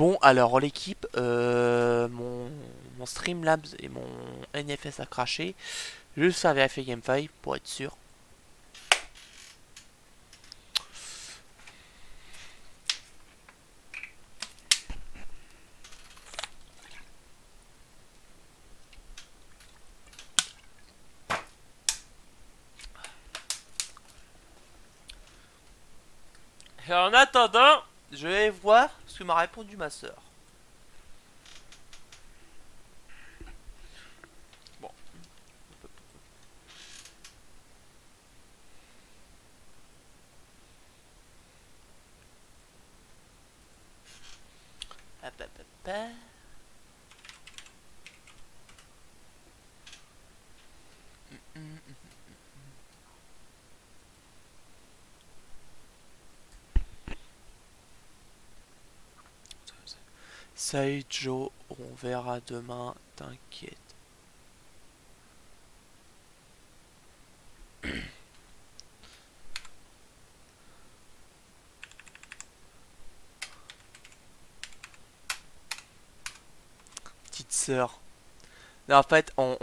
Bon, alors l'équipe, euh, mon, Streamlabs et mon NFS a craché. Je vais faire vérifier GameFi pour être sûr. Et en attendant, je vais voir ce que m'a répondu ma soeur. Salut Joe, on verra demain, t'inquiète. Petite sœur. En fait, on,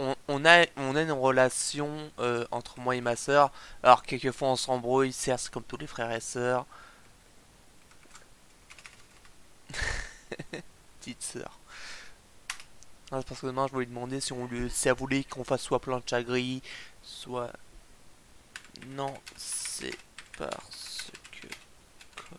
a, on a une relation euh, entre moi et ma sœur. Alors, quelquefois, on s'embrouille, certes, c'est comme tous les frères et sœurs. Sœur. Parce que demain, je voulais demander si, on lui, si elle voulait qu'on fasse soit plancha gris, soit... Non, c'est parce que... comme-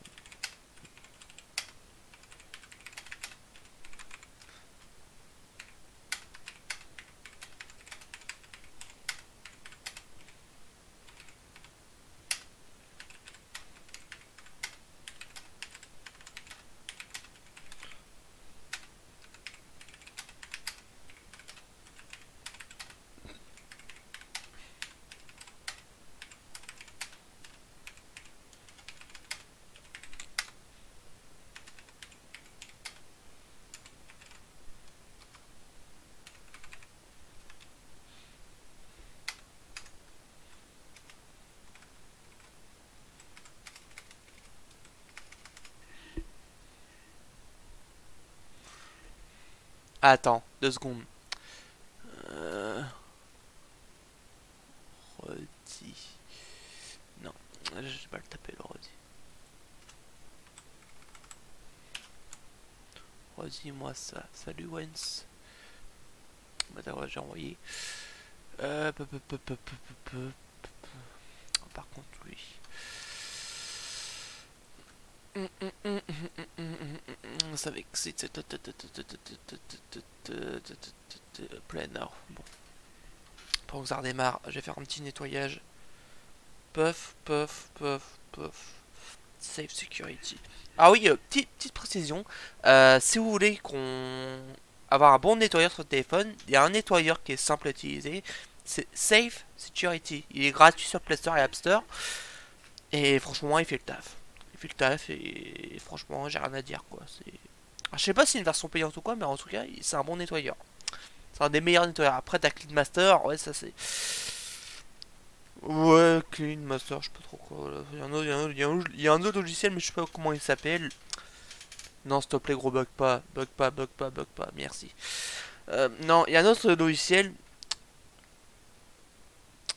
Attends, deux secondes. Euh... Non, je vais pas le taper le redis. Redis-moi ça. Salut Wens. Bah j'ai envoyé. Euh... peu, peu, peu, peu, peu, peu, peu, peu, peu. Par contre, lui. Avec planner. Bon. Pour que ça redémarre, je vais faire un petit nettoyage. Puff, puff, puff, puff. Save security. Ah oui, euh, petite, petite précision. Euh, si vous voulez qu'on avoir un bon nettoyeur sur le téléphone, il y a un nettoyeur qui est simple à utiliser. C'est Safe Security. Il est gratuit sur Play Store et App Store. Et franchement, il fait le taf. Il fait le taf et, et franchement, j'ai rien à dire quoi. C'est ah, je sais pas si une version payante ou quoi, mais en tout cas, c'est un bon nettoyeur. C'est un des meilleurs nettoyeurs. Après, t'as Clean Master, ouais, ça c'est. Ouais, Clean Master, je sais pas trop quoi. là. Il y a un autre, il y a un autre- il y a un autre- il y a un autre logiciel, mais je sais pas comment il s'appelle. Non, s'il te plaît, gros, bug pas, bug pas, bug pas, bug pas, merci. Euh, non, il y a un autre logiciel.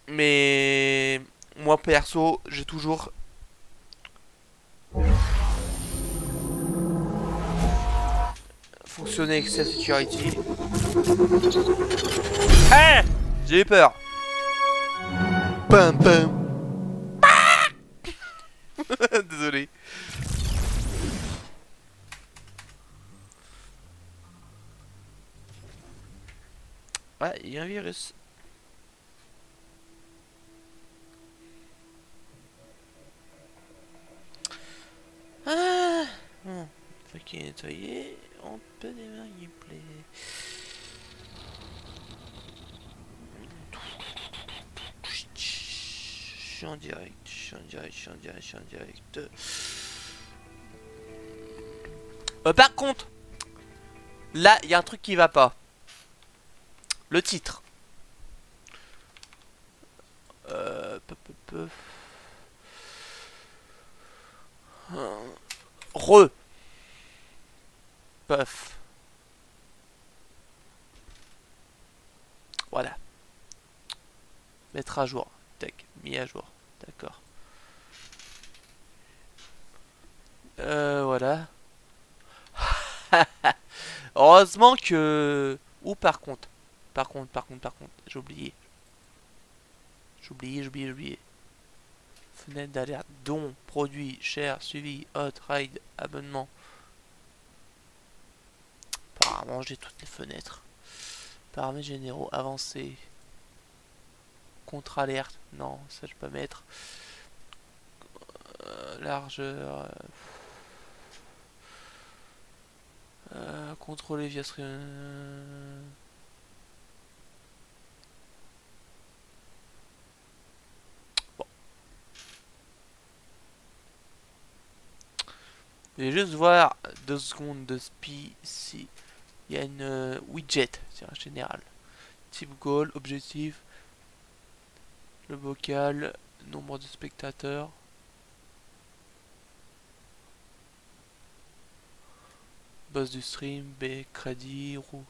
Mais. Moi, perso, j'ai toujours fonctionner avec sa security. Hey J'ai eu peur. Pam pam. Désolé. Ouais, il y a un virus. Ah Bon, qu'il est nettoyé. On peut démarrer gameplay. Je suis en direct, je suis en direct, je suis en direct, en direct. Euh, par contre, là, il y a un truc qui va pas. Le titre. Euh, peu, peu, peu. Re. Puff. Voilà. Mettre à jour. Tac, mis à jour. D'accord. Euh, voilà. Heureusement que... Ou par contre. Par contre, par contre, par contre. J'ai oublié. J'ai oublié, j'ai oublié, j'ai oublié. Fenêtre d'alerte, don, produit, cher, suivi, hot, ride, abonnement. Apparemment, j'ai toutes les fenêtres. Paramètres généraux, avancés. Contre alerte, non, ça je peux mettre. Euh, largeur. Euh, contrôler via euh, Bon. Je vais juste voir deux secondes de spi ici. Y a une euh, widget, c'est un général. Type goal, objectif, le bocal, nombre de spectateurs. Boss du stream, B, crédit, roue,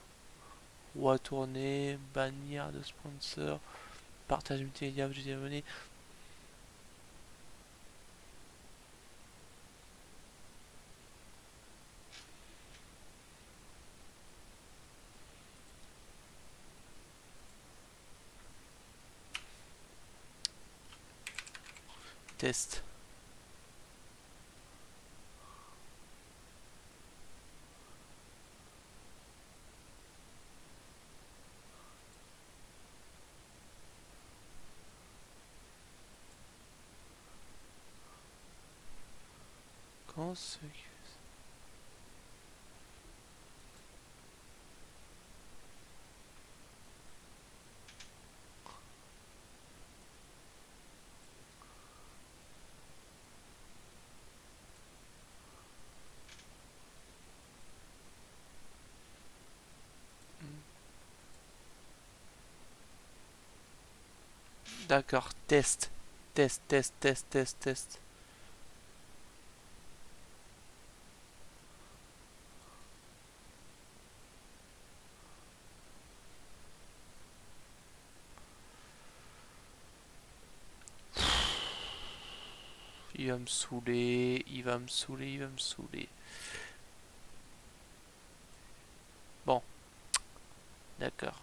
roue à tourner, bannière de sponsor, partage multimédia, j'ai abonné. Test. Comment D'accord, test. Test, test, test, test, test. Il va me saouler, il va me saouler, il va me saouler. Bon. D'accord.